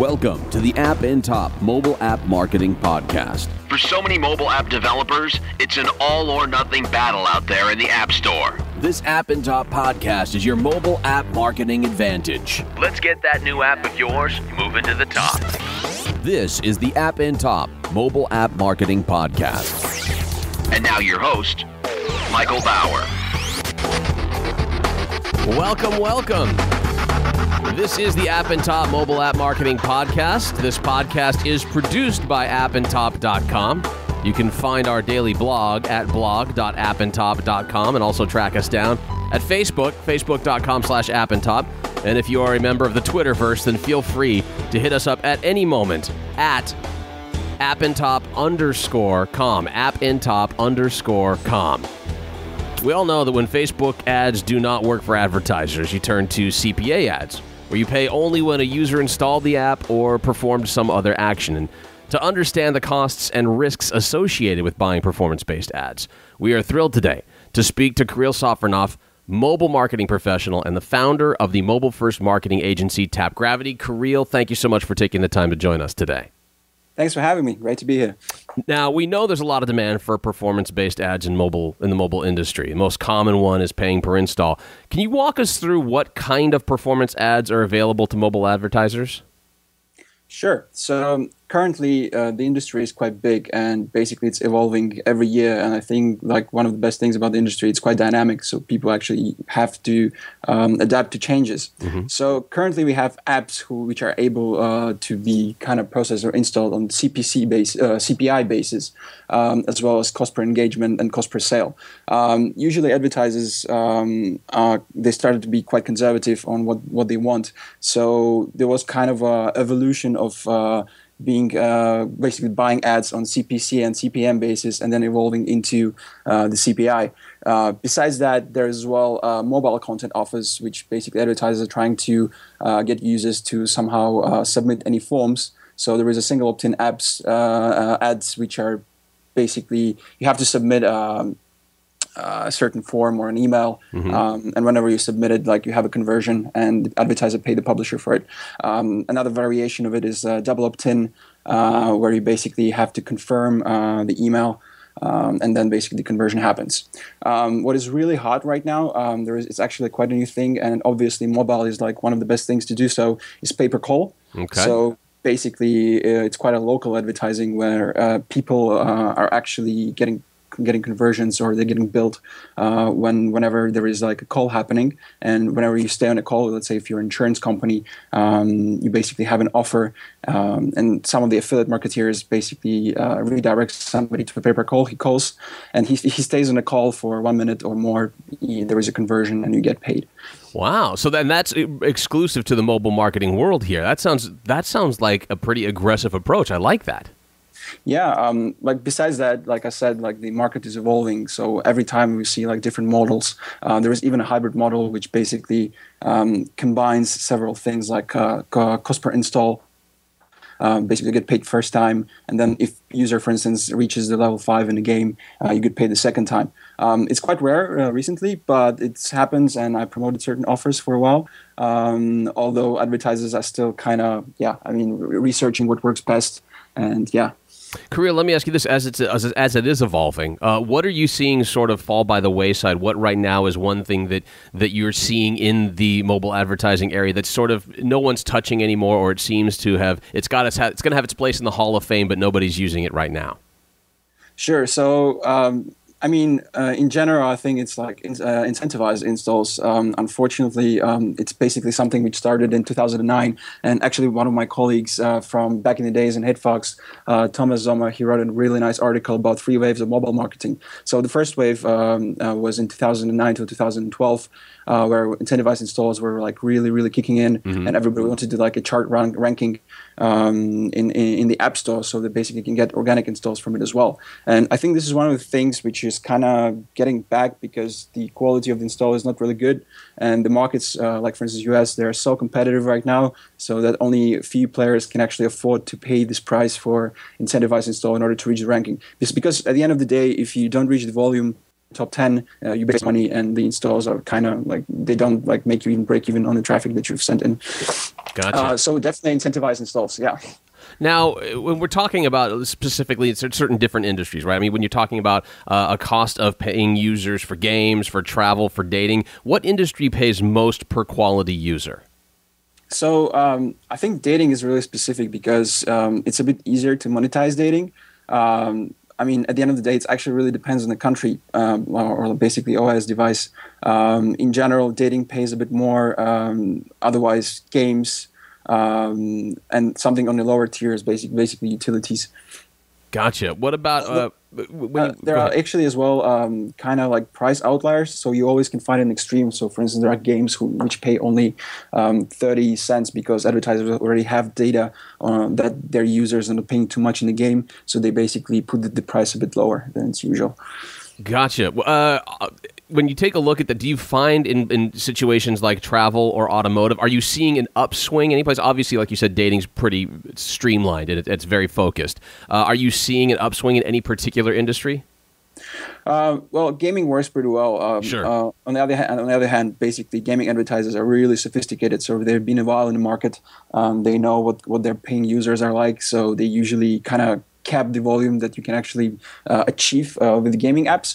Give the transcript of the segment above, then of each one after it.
Welcome to the App in Top Mobile App Marketing Podcast. For so many mobile app developers, it's an all or nothing battle out there in the App Store. This App in Top podcast is your mobile app marketing advantage. Let's get that new app of yours moving to the top. This is the App in Top Mobile App Marketing Podcast. And now your host, Michael Bauer. Welcome, welcome. This is the App in Top Mobile App Marketing Podcast. This podcast is produced by appintop.com. You can find our daily blog at blog.appintop.com and also track us down at Facebook, facebook.com slash appintop. And if you are a member of the Twitterverse, then feel free to hit us up at any moment at appintop underscore com, appintop underscore com. We all know that when Facebook ads do not work for advertisers, you turn to CPA ads, where you pay only when a user installed the app or performed some other action. And to understand the costs and risks associated with buying performance based ads, we are thrilled today to speak to Kirill Sofronov, mobile marketing professional and the founder of the mobile first marketing agency Tap Gravity. Kirill, thank you so much for taking the time to join us today. Thanks for having me. Great to be here. Now we know there's a lot of demand for performance-based ads in mobile in the mobile industry. The most common one is paying per install. Can you walk us through what kind of performance ads are available to mobile advertisers? Sure. So currently, uh, the industry is quite big, and basically, it's evolving every year. And I think like one of the best things about the industry, it's quite dynamic. So people actually have to um, adapt to changes. Mm-hmm. So currently, we have apps who, which are able uh, to be kind of processed or installed on CPC base, uh, CPI basis, um, as well as cost per engagement and cost per sale. Um, usually, advertisers um, they started to be quite conservative on what what they want. So there was kind of a evolution of uh, being uh, basically buying ads on CPC and CPM basis and then evolving into uh, the CPI. Uh, besides that, there's as well uh, mobile content offers, which basically advertisers are trying to uh, get users to somehow uh, submit any forms. So there is a single opt-in apps ads which are basically you have to submit. Um, uh, a certain form or an email, mm-hmm. um, and whenever you submit it, like you have a conversion, and the advertiser pay the publisher for it. Um, another variation of it is uh, double opt-in, uh, where you basically have to confirm uh, the email. Um, and then basically the conversion happens. Um, what is really hot right now, um, there is it's actually quite a new thing, and obviously mobile is like one of the best things to do so is pay per call. Okay. So basically, uh, it's quite a local advertising where uh, people are actually getting getting conversions or they're getting built uh, when whenever there is like a call happening and whenever you stay on a call let's say if you're an insurance company um, you basically have an offer um, and some of the affiliate marketeers basically uh, redirect somebody to a pay per call he calls and he, he stays on a call for one minute or more there is a conversion and you get paid Wow. So then that's exclusive to the mobile marketing world here. That sounds that sounds like a pretty aggressive approach. I like that yeah um, like besides that like i said like the market is evolving. So every time we see like different models uh, there is even a hybrid model which basically um, combines several things like uh, cost per install um, basically get paid first time. And then if user for instance reaches the level 5 in the game uh, you get paid the second time. Um, it's quite rare uh, recently but it happens and i promoted certain offers for a while. Um, although advertisers are still kind of yeah i mean researching what works best. And yeah Kirill, let me ask you this: as it's as, as it is evolving, uh, what are you seeing sort of fall by the wayside? What right now is one thing that that you're seeing in the mobile advertising area that sort of no one's touching anymore, or it seems to have it's got its it's going to have its place in the Hall of Fame, but nobody's using it right now. Sure. So um, I mean, uh, in general, I think it's like uh, incentivized installs. Um, unfortunately, um, it's basically something which started in 2009. And actually, one of my colleagues uh, from back in the days in HitFox, uh, Thomas Sommer, he wrote a really nice article about three waves of mobile marketing. So the first wave um, uh, was in 2009 to 2012 uh, where incentivized installs were like really, really kicking in, mm-hmm. and everybody wanted to do like a chart rank, ranking um, in, in, the App Store, so that basically can get organic installs from it as well. And I think this is one of the things which is kind of getting back because the quality of the install is not really good, and the markets, uh, like for instance US, they're so competitive right now, so that only a few players can actually afford to pay this price for incentivized install in order to reach the ranking. This because at the end of the day, if you don't reach the volume top 10 uh, you base money and the installs are kind of like they don't like make you even break even on the traffic that you've sent in gotcha uh, so definitely incentivize installs yeah now, when we're talking about specifically certain different industries, right? I mean, when you're talking about uh, a cost of paying users for games, for travel, for dating, what industry pays most per quality user? So um, I think dating is really specific because um, it's a bit easier to monetize dating. Um, I mean, at the end of the day, it actually really depends on the country um, or, basically OS device. Um, in general, dating pays a bit more. Um, otherwise, games um, and something on the lower tiers, basically, basically utilities. Gotcha. What about uh, uh, there are actually as well um, kind of like price outliers, so you always can find an extreme. So, for instance, there are games who, which pay only um, 30 cents because advertisers already have data uh, that their users are not paying too much in the game, so they basically put the, the price a bit lower than it's usual. Gotcha. Uh, when you take a look at that, do you find in, in situations like travel or automotive, are you seeing an upswing any place? Obviously, like you said, dating's pretty streamlined and it, it's very focused. Uh, are you seeing an upswing in any particular industry? Uh, well, gaming works pretty well. Um, sure. Uh, on the other hand, on the other hand, basically, gaming advertisers are really sophisticated. So they've been a while in the market. Um, they know what what their paying users are like. So they usually kind of cap the volume that you can actually uh, achieve uh, with gaming apps,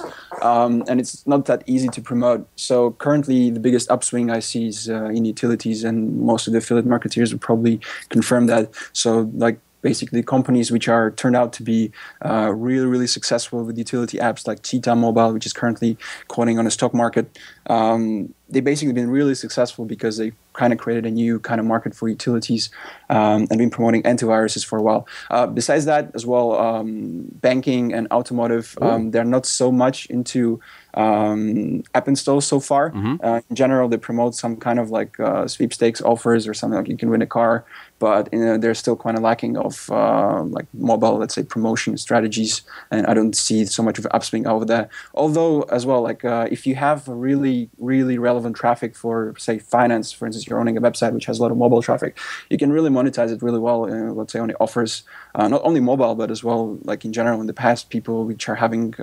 um, and it's not that easy to promote. So currently, the biggest upswing I see is uh, in utilities, and most of the affiliate marketeers will probably confirm that. So like basically companies which are turned out to be uh, really, really successful with utility apps like Cheetah Mobile, which is currently quoting on the stock market. Um, they've basically been really successful because they kind of created a new kind of market for utilities um, and been promoting antiviruses for a while. Uh, besides that, as well, um, banking and automotive, um, they're not so much into um, app installs so far. Mm-hmm. Uh, in general, they promote some kind of like uh, sweepstakes offers or something like you can win a car, but you know, they're still kind of lacking of uh, like mobile, let's say, promotion strategies. And I don't see so much of upswing over there. Although, as well, like uh, if you have really, really relevant traffic for, say, finance, for instance, you're owning a website which has a lot of mobile traffic, you can really monetize it really well. Uh, let's say on the offers, uh, not only mobile, but as well, like in general, in the past, people which are having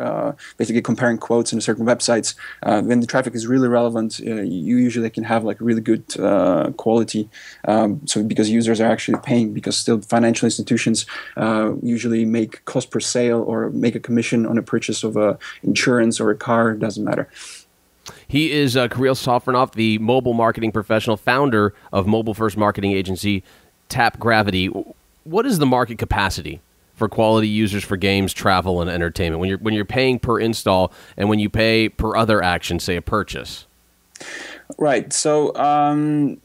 basically comparing quotes in a certain websites, uh, when the traffic is really relevant, uh, you usually can have like really good uh, quality. Um, so because users are actually paying, because still financial institutions uh, usually make cost per sale or make a commission on a purchase of a insurance or a car. Doesn't matter. He is uh, Kirill Sofronov, the mobile marketing professional, founder of mobile first marketing agency Tap Gravity. What is the market capacity for quality users for games, travel, and entertainment. When you're when you're paying per install and when you pay per other action, say a purchase. Right. So, um,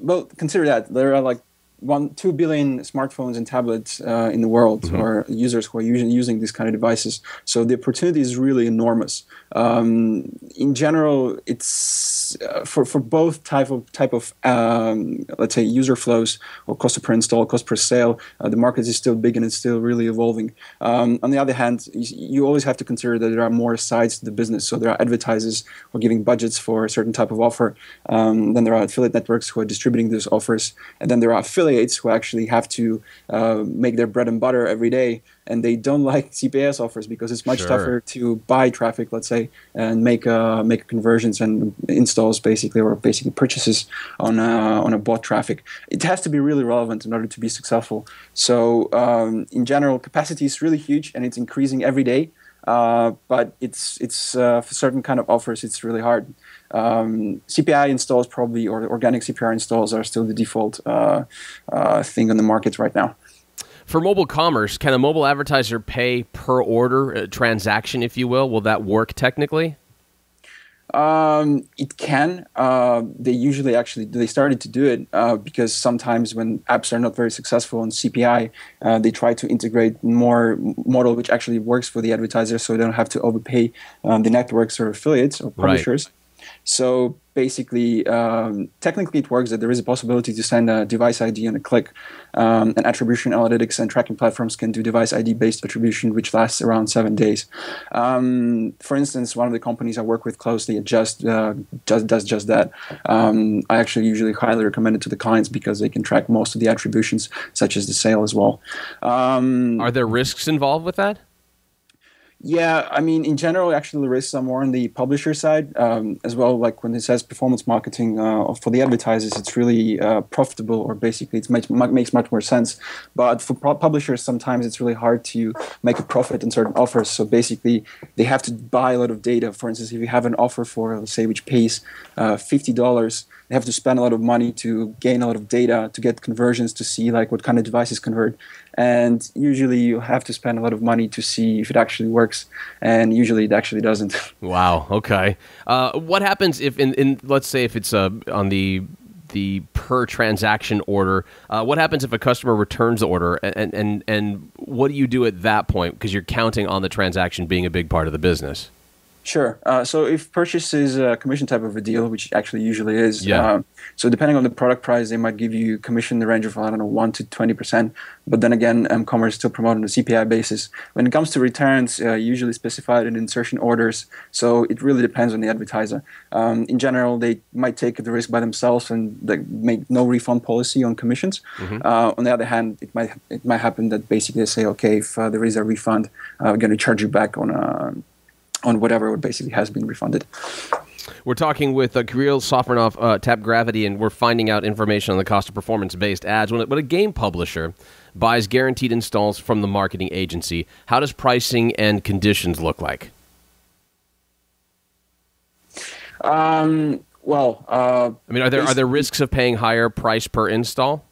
well, consider that there are like one two billion smartphones and tablets uh, in the world mm-hmm. or users who are using using these kind of devices. So the opportunity is really enormous. Um, in general, it's uh, for for both type of type of um, let's say user flows or cost per install, cost per sale. Uh, the market is still big and it's still really evolving. Um, on the other hand, you, you, always have to consider that there are more sides to the business. So there are advertisers who are giving budgets for a certain type of offer. Um, then there are affiliate networks who are distributing those offers, and then there are affiliates who actually have to uh, make their bread and butter every day and they don't like CPS offers because it's much sure. tougher to buy traffic, let's say, and make uh, make conversions and installs basically, or basically purchases on uh, on a bot traffic. It has to be really relevant in order to be successful. So um, in general, capacity is really huge and it's increasing every day. Uh, but it's it's uh, for certain kind of offers, it's really hard. Um, CPI installs probably or organic CPR installs are still the default uh, uh, thing on the market right now. For mobile commerce, can a mobile advertiser pay per order, transaction, if you will? Will that work technically? Um, it can. Uh, they usually actually they started to do it uh, because sometimes when apps are not very successful on CPI, uh, they try to integrate more model which actually works for the advertiser, so they don't have to overpay um, the networks or affiliates or publishers. Right. So basically, um, technically, it works that there is a possibility to send a device ID on a click. Um, and attribution analytics and tracking platforms can do device ID based attribution, which lasts around seven days. Um, for instance, one of the companies I work with closely just uh, does, does just that. Um, I actually usually highly recommend it to the clients because they can track most of the attributions, such as the sale as well. Um, Are there risks involved with that? Yeah, I mean, in general, actually, the risks are more on the publisher side um, as well. Like when it says performance marketing uh, for the advertisers, it's really uh, profitable, or basically, it makes, makes much more sense. But for publishers, sometimes it's really hard to make a profit in certain offers. So basically, they have to buy a lot of data. For instance, if you have an offer for, say, which pays uh, fifty dollars they have to spend a lot of money to gain a lot of data to get conversions to see like what kind of devices convert and usually you have to spend a lot of money to see if it actually works and usually it actually doesn't wow okay uh, what happens if in, in let's say if it's uh, on the the per transaction order. Uh, what happens if a customer returns the order, and and and what do you do at that point? Because you're counting on the transaction being a big part of the business. Sure. Uh, so if purchase is a commission type of a deal, which actually usually is, yeah. Uh, so depending on the product price, they might give you commission in the range of I don't know one to twenty percent. But then again, um, commerce still promoted on a CPI basis. When it comes to returns, uh, usually specified in insertion orders. So it really depends on the advertiser. Um, in general, they might take the risk by themselves and they make no refund policy on commissions. Mm-hmm. Uh, on the other hand, it might it might happen that basically they say, okay, if uh, there is a refund, uh, we're going to charge you back on a on whatever basically has been refunded. We're talking with uh, Kirill Sofronov, uh, Tap Gravity, and we're finding out information on the cost of performance based ads. When, when a game publisher buys guaranteed installs from the marketing agency, how does pricing and conditions look like? Um, well, uh, I mean, are there are there risks of paying higher price per install?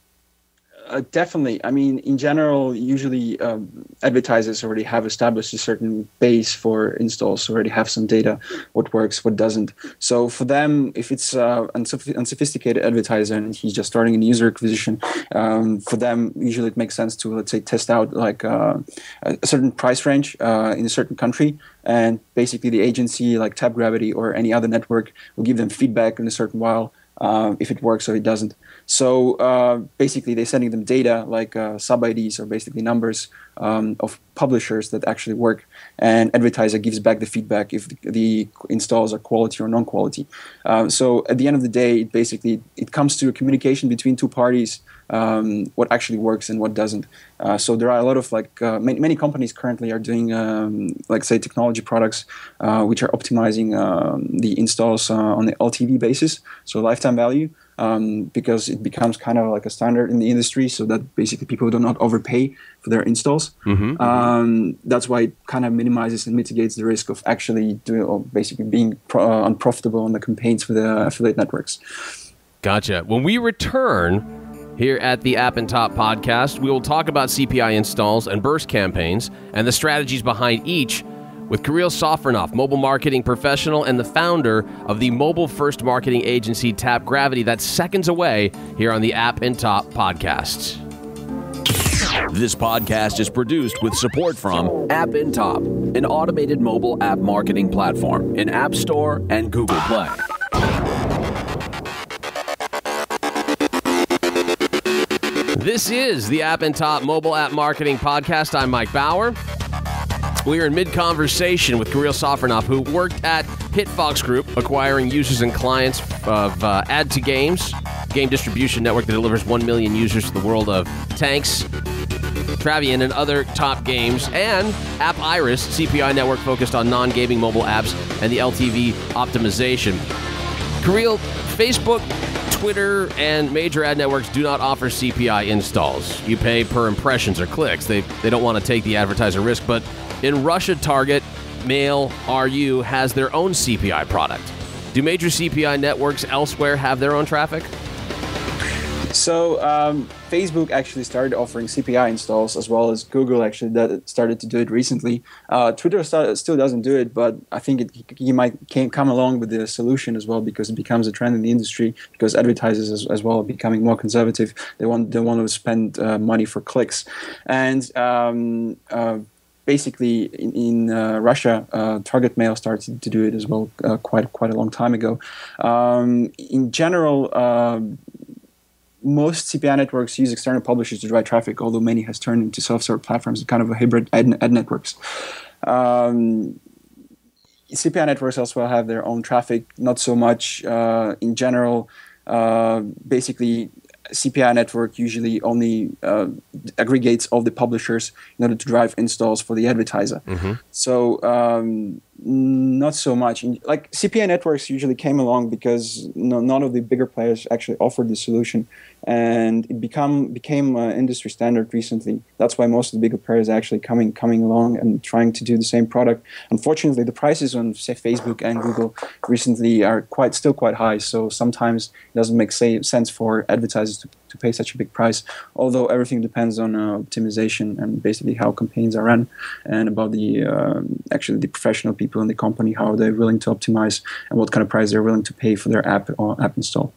Uh, definitely. I mean, in general, usually um, advertisers already have established a certain base for installs, already have some data, what works, what doesn't. So for them, if it's uh, an unsophisticated advertiser and he's just starting a user acquisition, um, for them, usually it makes sense to, let's say, test out like uh, a certain price range uh, in a certain country. And basically, the agency, like Tap Gravity or any other network, will give them feedback in a certain while uh, if it works or it doesn't. So uh, basically, they're sending them data like uh, sub IDs or basically numbers um, of publishers that actually work, and advertiser gives back the feedback if the, the installs are quality or non-quality. Uh, so at the end of the day, it basically it comes to a communication between two parties. Um, what actually works and what doesn't. Uh, so there are a lot of like uh, many, many companies currently are doing um, like say technology products uh, which are optimizing um, the installs uh, on the LTV basis, so lifetime value um, because it becomes kind of like a standard in the industry so that basically people do not overpay for their installs. Mm-hmm. Um, that's why it kind of minimizes and mitigates the risk of actually doing or basically being pro- uh, unprofitable on the campaigns for the affiliate networks. Gotcha. When we return here at the App in Top podcast, we will talk about CPI installs and burst campaigns and the strategies behind each with Kirill Sofronov, mobile marketing professional and the founder of the mobile first marketing agency Tap Gravity. That's seconds away here on the App in Top podcasts. This podcast is produced with support from App in Top, an automated mobile app marketing platform in App Store and Google Play. This is the App in Top mobile app marketing podcast. I'm Mike Bauer. We are in mid conversation with Kirill Sofronov, who worked at HitFox Group, acquiring users and clients of uh, Ad2Games, game distribution network that delivers 1 million users to the world of tanks, Travian, and other top games, and AppIris, CPI network focused on non gaming mobile apps and the LTV optimization. Kirill, Facebook, Twitter, and major ad networks do not offer CPI installs. You pay per impressions or clicks. They, they don't want to take the advertiser risk, but in Russia, Target, Mail, RU has their own CPI product. Do major CPI networks elsewhere have their own traffic? So um, Facebook actually started offering CPI installs as well as Google actually that started to do it recently. Uh, Twitter still doesn't do it, but I think it, he might come along with the solution as well because it becomes a trend in the industry because advertisers as, as well are becoming more conservative. They want they want to spend uh, money for clicks, and um, uh, basically in, in uh, Russia, uh, Target Mail started to do it as well uh, quite quite a long time ago. Um, in general, um, most CPI networks use external publishers to drive traffic, although many has turned into self-serve platforms, kind of a hybrid ad, ad networks. Um, CPI networks also have their own traffic, not so much uh, in general. Uh, basically, CPI network usually only uh, aggregates all the publishers in order to drive installs for the advertiser. Mm-hmm. So um, not so much. Like CPI networks usually came along because no, none of the bigger players actually offered the solution, and it become became uh, industry standard recently. That's why most of the bigger players are actually coming coming along and trying to do the same product. Unfortunately, the prices on say Facebook and Google recently are quite still quite high. So sometimes it doesn't make sense for advertisers to, to pay such a big price. Although everything depends on uh, optimization and basically how campaigns are run, and about the uh, actually the professional people in the company how they're willing to optimize and what kind of price they're willing to pay for their app or app install.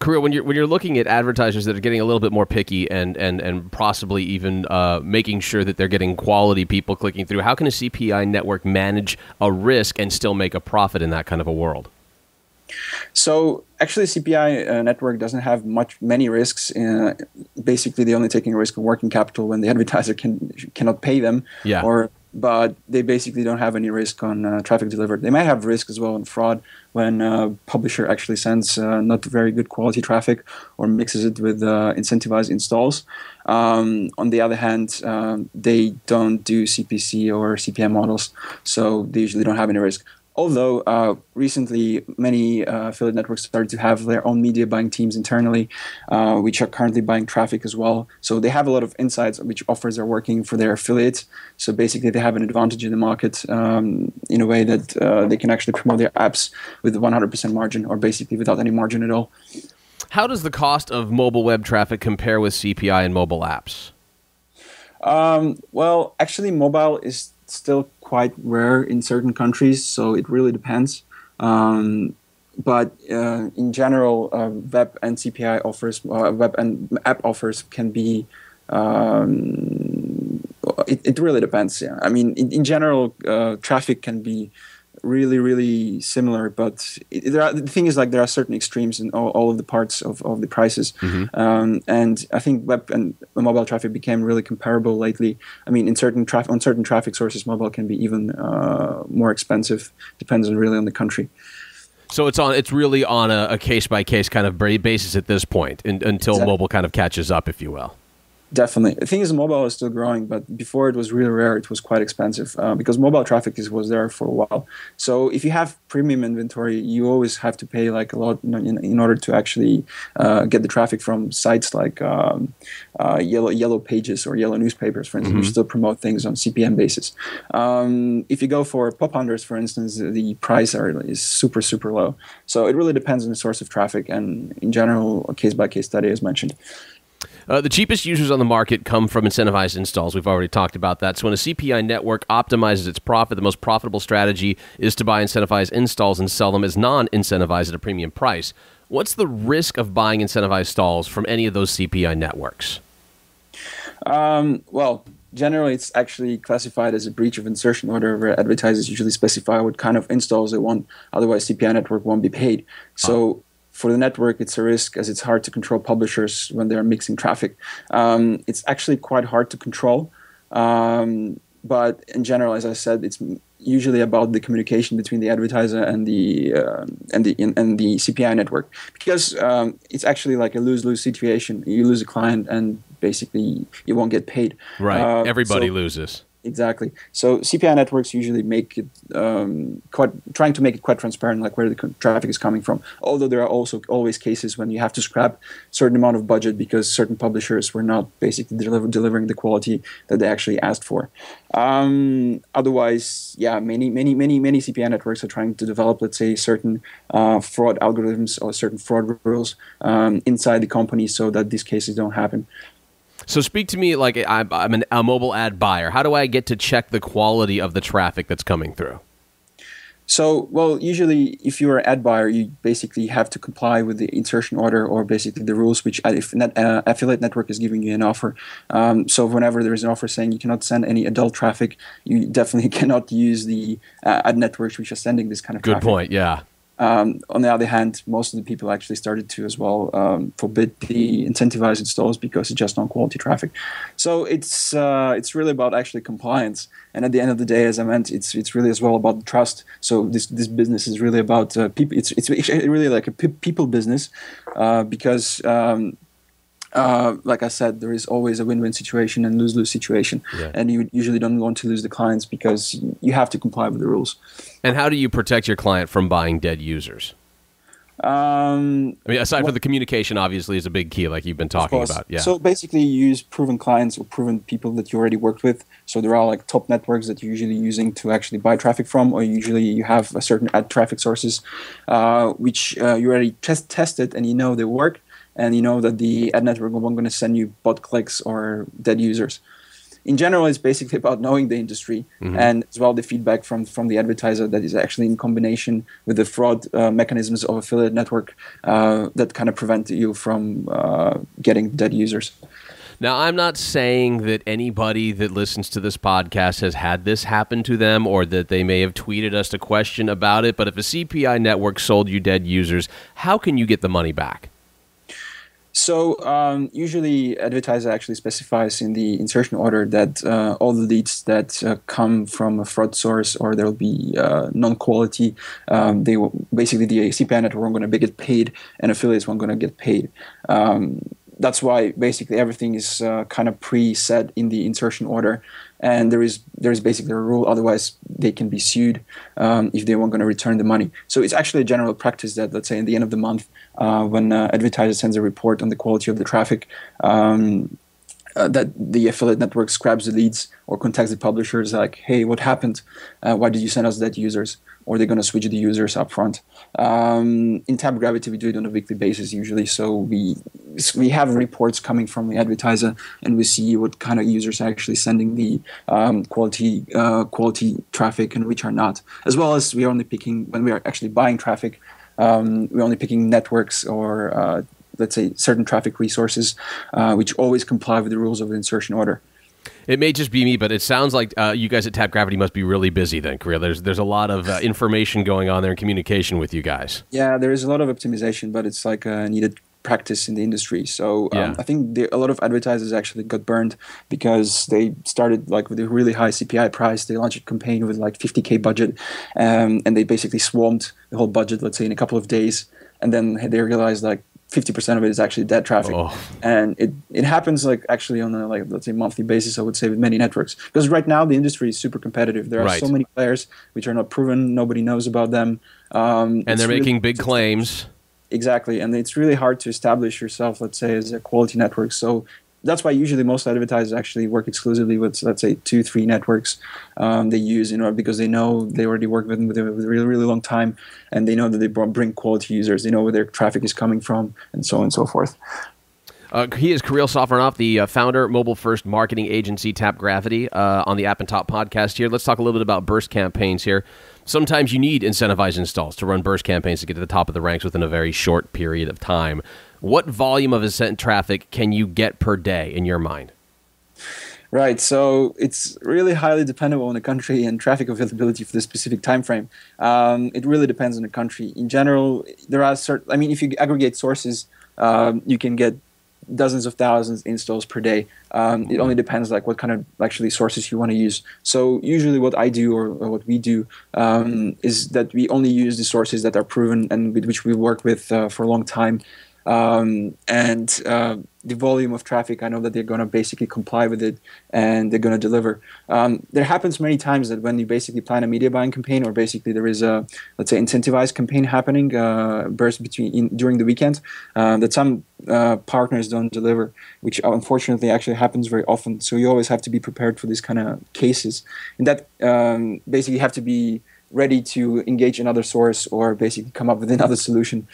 Kirill, when you're when you're looking at advertisers that are getting a little bit more picky and and and possibly even uh, making sure that they're getting quality people clicking through, how can a CPI network manage a risk and still make a profit in that kind of a world? So actually, CPI uh, network doesn't have much many risks. Uh, basically, they're only taking a risk of working capital when the advertiser can cannot pay them, yeah. or but they basically don't have any risk on uh, traffic delivered. They might have risk as well on fraud when a publisher actually sends uh, not very good quality traffic or mixes it with uh, incentivized installs. Um, on the other hand, um, they don't do CPC or CPM models, so they usually don't have any risk. Although uh, recently many uh, affiliate networks started to have their own media buying teams internally, uh, which are currently buying traffic as well. So they have a lot of insights which offers are working for their affiliates. So basically, they have an advantage in the market um, in a way that uh, they can actually promote their apps with 100% margin or basically without any margin at all. How does the cost of mobile web traffic compare with CPI and mobile apps? Um, well, actually, mobile is still quite rare in certain countries, so it really depends. Um, but uh, in general, uh, web and CPI offers, uh, web and app offers can be. Um, it, it really depends. Yeah, I mean, in, in general, uh, traffic can be really really similar but it, there are, the thing is like there are certain extremes in all, all of the parts of, of the prices mm-hmm. um, and i think web and mobile traffic became really comparable lately i mean in certain traffic on certain traffic sources mobile can be even uh, more expensive depends on really on the country so it's on. It's really on a case by case kind of basis at this point, in, until exactly. mobile kind of catches up, if you will. Definitely. The thing is, mobile is still growing, but before it was really rare. It was quite expensive uh, because mobile traffic is, was there for a while. So if you have premium inventory, you always have to pay like a lot in, in order to actually uh, get the traffic from sites like um, uh, yellow yellow pages or yellow newspapers, for instance, mm-hmm. which still promote things on CPM basis. Um, if you go for pop-unders, for instance, the price are, is super super low. So it really depends on the source of traffic and in general, a case by case study as mentioned. Uh, the cheapest users on the market come from incentivized installs. We've already talked about that. So when a CPI network optimizes its profit, the most profitable strategy is to buy incentivized installs and sell them as non incentivized at a premium price. What's the risk of buying incentivized installs from any of those CPI networks? Um, well, generally it's actually classified as a breach of insertion order where advertisers usually specify what kind of installs they want otherwise cpi network won't be paid so for the network, it's a risk as it's hard to control publishers when they're mixing traffic. Um, it's actually quite hard to control. Um, but in general, as I said, it's usually about the communication between the advertiser and the uh, and the and the CPI network because um, it's actually like a lose lose situation. You lose a client and basically you won't get paid. Right. Uh, Everybody so, loses. Exactly. So CPI networks usually make it um, quite trying to make it quite transparent, like where the traffic is coming from. Although there are also always cases when you have to scrap certain amount of budget because certain publishers were not basically deliver, delivering the quality that they actually asked for. Um, otherwise, yeah, many many many many CPI networks are trying to develop, let's say, certain uh, fraud algorithms or certain fraud rules um, inside the company so that these cases don't happen. So speak to me like I'm, I'm an, a mobile ad buyer. How do I get to check the quality of the traffic that's coming through? So, well, usually if you're an ad buyer, you basically have to comply with the insertion order or basically the rules which uh, if net, uh, affiliate network is giving you an offer. Um, so whenever there is an offer saying you cannot send any adult traffic, you definitely cannot use the uh, ad networks which are sending this kind of Good traffic. point, yeah. Um, on the other hand, most of the people actually started to as well um, forbid the incentivized installs because it's just non-quality traffic. So it's uh, it's really about actually compliance. And at the end of the day, as I meant, it's it's really as well about trust. So this this business is really about uh, people. It's it's really like a people business uh, because um, uh, like I said, there is always a win-win situation and lose-lose situation, Yeah. and you usually don't want to lose the clients because you have to comply with the rules. And how do you protect your client from buying dead users? Um, I mean, aside from the communication, obviously, is a big key, like you've been talking about. Yeah. So basically, you use proven clients or proven people that you already worked with. So there are like top networks that you're usually using to actually buy traffic from, or usually you have a certain ad traffic sources, uh, which uh, you already test tested and you know they work, and you know that the ad network won't going to send you bot clicks or dead users. In general, it's basically about knowing the industry and as well the feedback from from the advertiser that is actually in combination with the fraud uh, mechanisms of affiliate network uh, that kind of prevent you from uh, getting dead users. Now, I'm not saying that anybody that listens to this podcast has had this happen to them or that they may have tweeted us a question about it, but if a CPI network sold you dead users, how can you get the money back? So um, usually, advertiser actually specifies in the insertion order that uh, all the leads that uh, come from a fraud source or there will be uh, non-quality, um, they will, basically the CPI network won't going to get paid, and affiliates won't going to get paid. Um, that's why basically everything is uh, kind of pre-set in the insertion order, and there is there is basically a rule. Otherwise, they can be sued um, if they weren't going to return the money. So it's actually a general practice that let's say at the end of the month, uh, when uh, advertiser sends a report on the quality of the traffic. Um, uh, that the affiliate network scraps the leads or contacts the publishers like, hey, what happened? Uh, why did you send us that users? Or they're going to switch the users up front. Um, in Tap Gravity, we do it on a weekly basis usually. So we we have reports coming from the advertiser, and we see what kind of users are actually sending the um, quality uh, quality traffic and which are not. As well as we are only picking when we are actually buying traffic. Um, we're only picking networks or uh, let's say certain traffic resources uh, which always comply with the rules of the insertion order. It may just be me, but it sounds like uh, you guys at Tap Gravity must be really busy then, Kirill. There's there's a lot of uh, information going on there and communication with you guys. Yeah, there is a lot of optimization, but it's like a needed practice in the industry. So um, Yeah. I think the, a lot of advertisers actually got burned because they started like with a really high CPI price. They launched a campaign with like 50k budget, um, and they basically swamped the whole budget, let's say, in a couple of days, and then they realized like. 50% of it is actually dead traffic. Oh. and it, it happens like actually on a like let's say monthly basis i would say with many networks. Because right now the industry is super competitive. There are Right. so many players which are not proven. Nobody knows about them. Um, And they're really- making big claims. exactly. And it's really hard to establish yourself let's say as a quality network. So that's why usually most advertisers actually work exclusively with let's say two three networks um, they use you know because they know they already work with them with a really really long time and they know that they bring quality users they know where their traffic is coming from and so on and so forth Uh, he is Kirill Sofronov, the uh, founder, mobile first marketing agency Tap Gravity, uh, on the App in Top podcast here. Let's talk a little bit about burst campaigns here. Sometimes you need incentivized installs to run burst campaigns to get to the top of the ranks within a very short period of time. What volume of ascent traffic can you get per day in your mind? Right, so it's really highly dependent on the country and traffic availability for the specific time frame. Um, it really depends on the country. In general, there are certain. I mean, if you aggregate sources, um, you can get dozens of thousands installs per day. Um, it only depends like what kind of actually sources you want to use. So usually, what I do or, or what we do um, is that we only use the sources that are proven and with which we work with uh, for a long time um, and uh, the volume of traffic, I know that they're going to basically comply with it and they're going to deliver. Um, there happens many times that when you basically plan a media buying campaign, or basically there is a let's say incentivized campaign happening uh, burst between in, during the weekend, uh, that some uh, partners don't deliver, which unfortunately actually happens very often. So you always have to be prepared for these kind of cases, and that um, basically you have to be ready to engage another source or basically come up with another solution.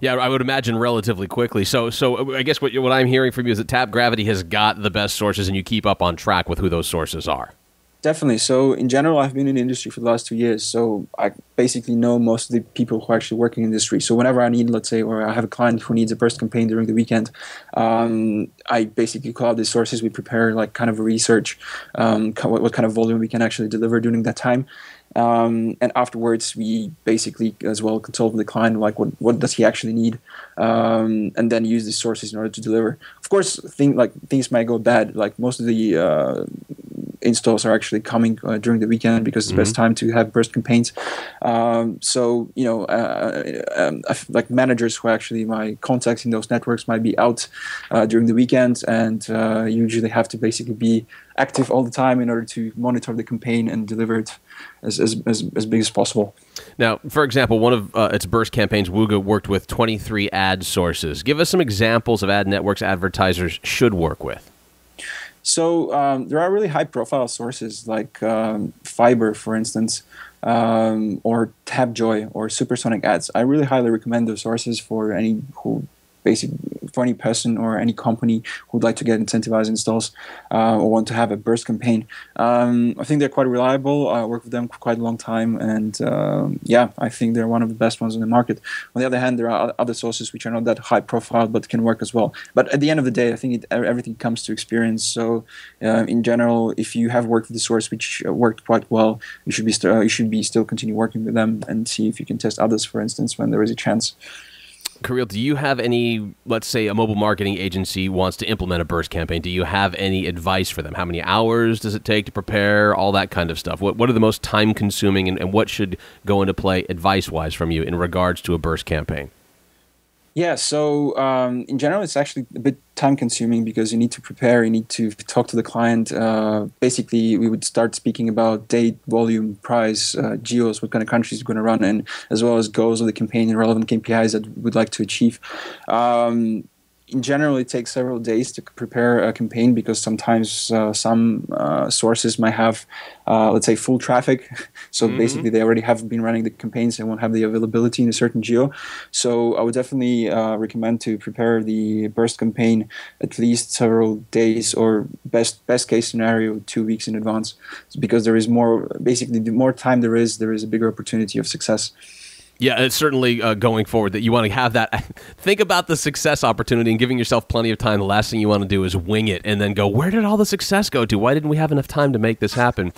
Yeah, I would imagine relatively quickly. So, so I guess what what I'm hearing from you is that Tap Gravity has got the best sources, and you keep up on track with who those sources are. Definitely. So in general, I've been in the industry for the last two years. So I basically know most of the people who are actually working in the industry. So whenever I need, let's say, or I have a client who needs a burst campaign during the weekend, um, I basically call out the sources. We prepare like kind of a research, um, what, what kind of volume we can actually deliver during that time. Um, and afterwards, we basically as well consult the client, like what, what does he actually need, um, and then use these sources in order to deliver. Of course, thing like things might go bad. Like most of the uh, installs are actually coming uh, during the weekend because it's the best time to have burst campaigns. Um, so you know, uh, um, like managers who actually my contacts in those networks might be out uh, during the weekend, and uh, usually have to basically be active all the time in order to monitor the campaign and deliver it as, as, as, as big as possible. Now, for example, one of uh, its burst campaigns, Wooga worked with 23 ad sources. Give us some examples of ad networks advertisers should work with. So um, there are really high profile sources like um, Fyber, for instance, um, or Tapjoy or Supersonic Ads. I really highly recommend those sources for any who basically for any person or any company who'd like to get incentivized installs uh, or want to have a burst campaign. Um, I think they're quite reliable. I worked with them for quite a long time, and uh, yeah, I think they're one of the best ones in the market. On the other hand, there are other sources which are not that high profile but can work as well. But at the end of the day, I think it, everything comes to experience. So, uh, in general, if you have worked with the source which worked quite well, you should be st- you should be still continue working with them and see if you can test others, for instance, when there is a chance. Kirill, do you have any, let's say a mobile marketing agency wants to implement a burst campaign, do you have any advice for them? How many hours does it take to prepare, all that kind of stuff? What, what are the most time consuming and, and what should go into play advice wise from you in regards to a burst campaign? Yeah, so um, in general, it's actually a bit time consuming because you need to prepare, you need to talk to the client. Uh, basically, we would start speaking about date, volume, price, uh, geos, what kind of countries we're going to run in, as well as goals of the campaign and relevant KPIs that we'd like to achieve. Um, in general, it takes several days to prepare a campaign because sometimes uh, some uh, sources might have, uh, let's say, full traffic. so mm-hmm. basically, they already have been running the campaigns and won't have the availability in a certain geo. So I would definitely uh, recommend to prepare the burst campaign at least several days or best best case scenario two weeks in advance, because there is more. Basically, the more time there is, there is a bigger opportunity of success. Yeah, it's certainly uh, going forward that you want to have that. Think about the success opportunity and giving yourself plenty of time. The last thing you want to do is wing it and then go, where did all the success go to? Why didn't we have enough time to make this happen?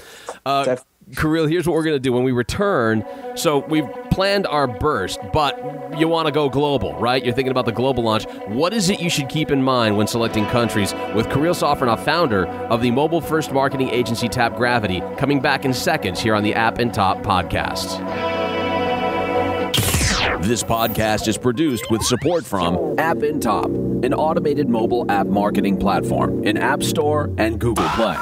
Uh, Kirill, here's what we're going to do when we return. So we've planned our burst, but you want to go global, right? You're thinking about the global launch. What is it you should keep in mind when selecting countries? With Kirill Sofronov, founder of the mobile first marketing agency Tap Gravity, coming back in seconds here on the App in Top podcast. This podcast is produced with support from App an automated mobile app marketing platform in App Store and Google Play.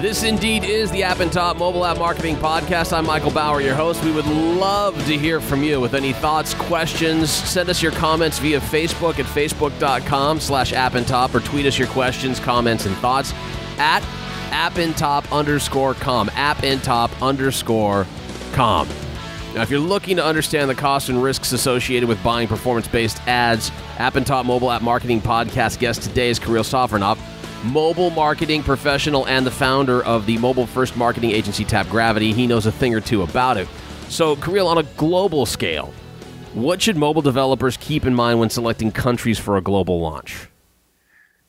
This indeed is the App in Top Mobile App Marketing Podcast. I'm Michael Bauer, your host. We would love to hear from you with any thoughts, questions. Send us your comments via Facebook at facebook.com slash app and top or tweet us your questions, comments, and thoughts at appintop underscore com. Appintop underscore com. Now, if you're looking to understand the costs and risks associated with buying performance based ads, App in Top Mobile App Marketing Podcast guest today is Kirill Sofronov, mobile marketing professional and the founder of the mobile first marketing agency Tap Gravity. He knows a thing or two about it. So, Kirill, on a global scale, what should mobile developers keep in mind when selecting countries for a global launch?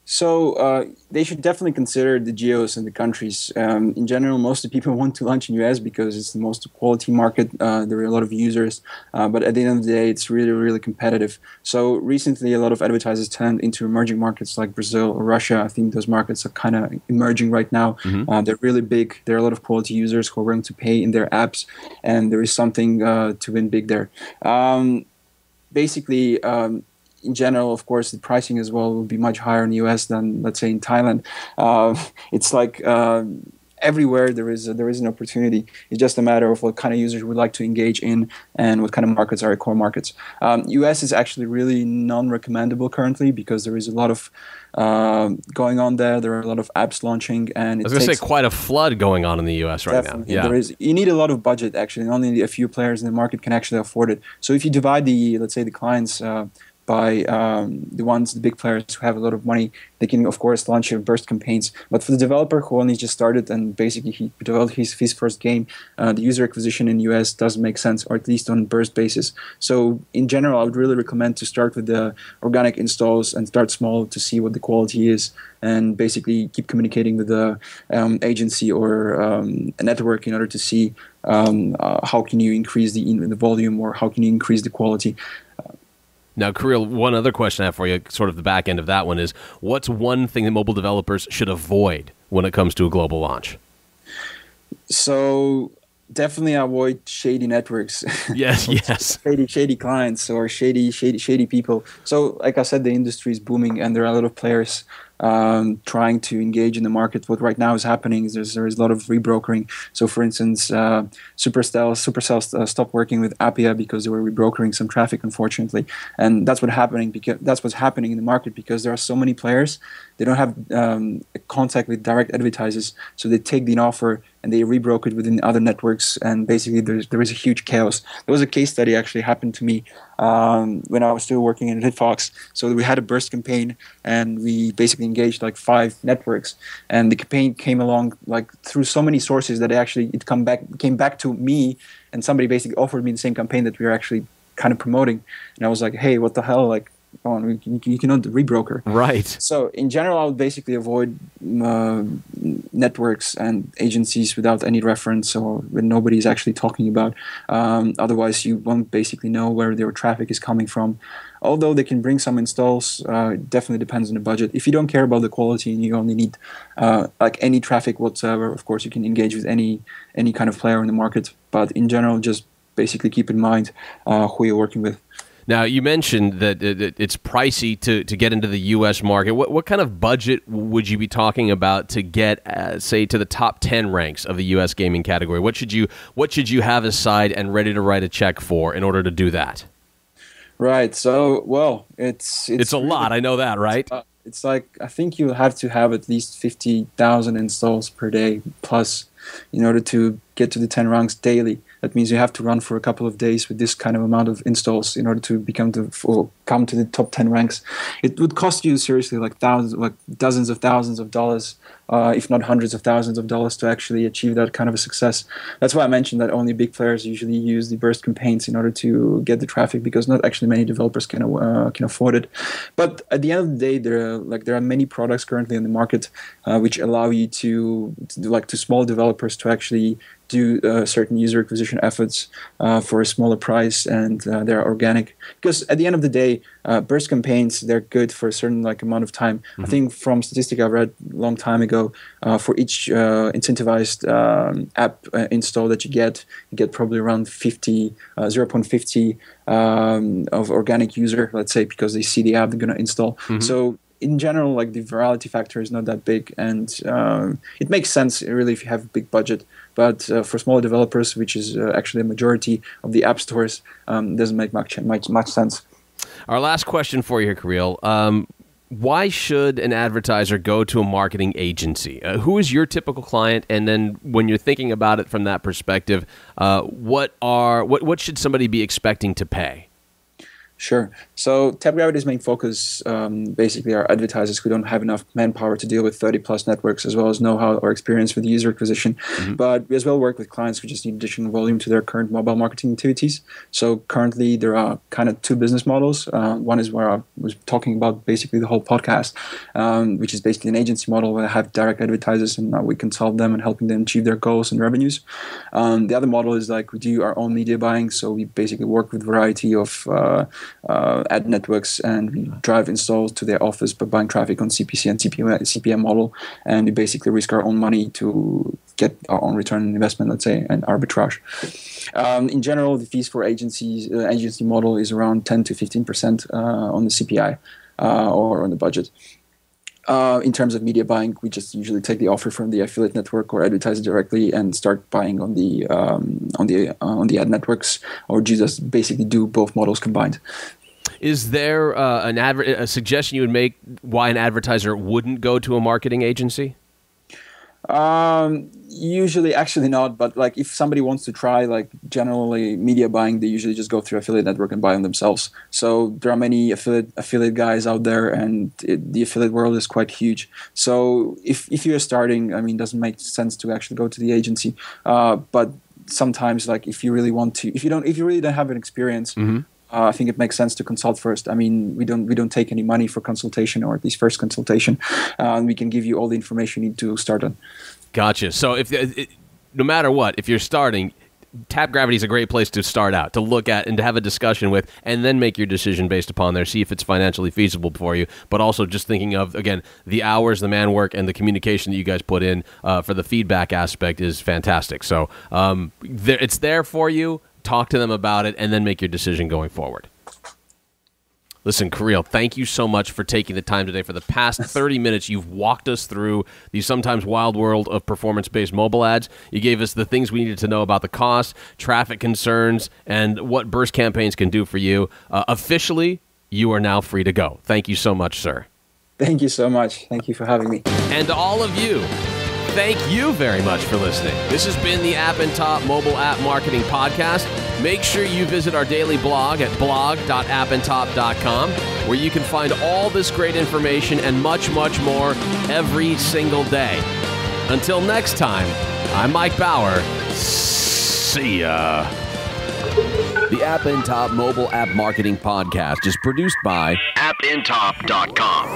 So uh, they should definitely consider the geos and the countries. Um, in general, most of the people want to launch in US because it's the most quality market. Uh, there are a lot of users, uh, but at the end of the day, it's really, really competitive. So recently, a lot of advertisers turned into emerging markets like Brazil or Russia. I think those markets are kind of emerging right now. Mm-hmm. Uh, they're really big. There are a lot of quality users who are willing to pay in their apps, and there is something uh, to win big there. Um, basically. Um, in general, of course, the pricing as well will be much higher in the US than, let's say, in Thailand. Uh, it's like uh, everywhere there is a, there is an opportunity. It's just a matter of what kind of users we'd like to engage in and what kind of markets are our core markets. Um, US is actually really non-recommendable currently because there is a lot of uh, going on there. There are a lot of apps launching, and I was going to say quite a flood going on in the US right now. Yeah, there is. You need a lot of budget actually. and Only a few players in the market can actually afford it. So if you divide the let's say the clients uh, by um, the ones, the big players who have a lot of money. They can, of course, launch burst campaigns. But for the developer who only just started and basically he developed his, his first game, uh, the user acquisition in US doesn't make sense, or at least on burst basis. So in general, I would really recommend to start with the organic installs and start small to see what the quality is, and basically keep communicating with the um, agency or um, a network in order to see um, uh, how can you increase the, the volume or how can you increase the quality Now, Kirill, one other question I have for you, sort of the back end of that one is what's one thing that mobile developers should avoid when it comes to a global launch? So definitely avoid shady networks. Yes, yes. shady, shady clients or shady, shady, shady people. So, like I said, the industry is booming, and there are a lot of players um, trying to engage in the market. What right now is happening is there's, there's a lot of rebrokering. So, for instance, uh, Supercell, Supercell uh, stopped working with Appia because they were rebrokering some traffic, unfortunately, and that's what happening because that's what's happening in the market because there are so many players. They don't have um, contact with direct advertisers, so they take the offer and they rebroke it within other networks, and basically there's, there is a huge chaos. There was a case study actually happened to me um, when I was still working in HitFox. So we had a burst campaign, and we basically engaged like five networks, and the campaign came along like through so many sources that actually it come back came back to me, and somebody basically offered me the same campaign that we were actually kind of promoting, and I was like, hey, what the hell, like on. You, you cannot rebroker. Right. So in general, I would basically avoid uh, networks and agencies without any reference or when nobody is actually talking about. Um, otherwise, you won't basically know where their traffic is coming from. Although they can bring some installs, uh, it definitely depends on the budget. If you don't care about the quality and you only need uh, like any traffic whatsoever, of course you can engage with any any kind of player in the market. But in general, just basically keep in mind uh, who you're working with. Now, you mentioned that it's pricey to, to get into the U.S. market. What, what kind of budget would you be talking about to get, uh, say, to the top ten ranks of the U.S. gaming category? What should you What should you have aside and ready to write a check for in order to do that? Right. So, well, it's it's, it's a really, lot. I know that, right? Uh, it's like I think you have to have at least fifty thousand installs per day plus in order to get to the ten ranks daily. That means you have to run for a couple of days with this kind of amount of installs in order to become the or come to the top 10 ranks. It would cost you seriously like thousands, like dozens of thousands of dollars, uh, if not hundreds of thousands of dollars to actually achieve that kind of a success. That's why I mentioned that only big players usually use the burst campaigns in order to get the traffic because not actually many developers can uh, can afford it. But at the end of the day, there are like there are many products currently in the market uh, which allow you to, to like to small developers to actually do uh, certain user acquisition efforts uh, for a smaller price and uh, they're organic because at the end of the day uh, burst campaigns they're good for a certain like amount of time mm-hmm. i think from statistic i read a long time ago uh, for each uh, incentivized um, app install that you get you get probably around 50 0.50 um, of organic user let's say because they see the app they're going to install mm-hmm. so in general, like the virality factor is not that big, and um, it makes sense really if you have a big budget. But uh, for smaller developers, which is uh, actually a majority of the app stores, um, doesn't make much, much much sense. Our last question for you Kirill. Um, why should an advertiser go to a marketing agency? Uh, who is your typical client? And then, when you're thinking about it from that perspective, uh, what are what what should somebody be expecting to pay? Sure. So TapGravity's main focus um, basically are advertisers who don't have enough manpower to deal with 30 plus networks as well as know-how or experience with user acquisition. Mm-hmm. But we as well work with clients who just need additional volume to their current mobile marketing activities. So currently there are kind of two business models. Uh, one is where I was talking about basically the whole podcast, um, which is basically an agency model where I have direct advertisers and we consult them and helping them achieve their goals and revenues. Um, the other model is like we do our own media buying. So we basically work with variety of uh, uh, ad networks and drive installs to their office by buying traffic on CPC and CPM, CPM model. And we basically risk our own money to get our own return on investment, let's say, and arbitrage. Um, in general, the fees for agencies, uh, agency model is around 10 to 15% uh, on the CPI uh, or on the budget. Uh, in terms of media buying, we just usually take the offer from the affiliate network or advertise directly and start buying on the um, on the uh, on the ad networks, or just basically do both models combined. Is there uh, an adver- a suggestion you would make why an advertiser wouldn't go to a marketing agency? Um, usually, actually not. But like, if somebody wants to try, like, generally media buying, they usually just go through affiliate network and buy them themselves. So there are many affiliate affiliate guys out there, and it, the affiliate world is quite huge. So if if you're starting, I mean, it doesn't make sense to actually go to the agency. Uh, but sometimes, like, if you really want to, if you don't, if you really don't have an experience. Mm-hmm uh, I think it makes sense to consult first. I mean, we don't we don't take any money for consultation or at least first consultation, uh, and we can give you all the information you need to start on. Gotcha. So if it, no matter what, if you're starting, Tap Gravity is a great place to start out, to look at and to have a discussion with, and then make your decision based upon there, see if it's financially feasible for you. But also just thinking of, again, the hours, the man work, and the communication that you guys put in uh, for the feedback aspect is fantastic. So um, there, it's there for you. Talk to them about it, and then make your decision going forward. Listen, Kirill, thank you so much for taking the time today. For the past 30 minutes, you've walked us through the sometimes wild world of performance based mobile ads. You gave us the things we needed to know about the cost, traffic concerns, and what burst campaigns can do for you. Uh, officially, you are now free to go. Thank you so much, sir. Thank you so much. Thank you for having me. And to all of you, thank you very much for listening. This has been the App in Top Mobile App Marketing Podcast. Make sure you visit our daily blog at blog.appintop.com where you can find all this great information and much, much more every single day. Until next time, I'm Mike Bauer. See ya. The App in Top Mobile App Marketing Podcast is produced by appintop.com.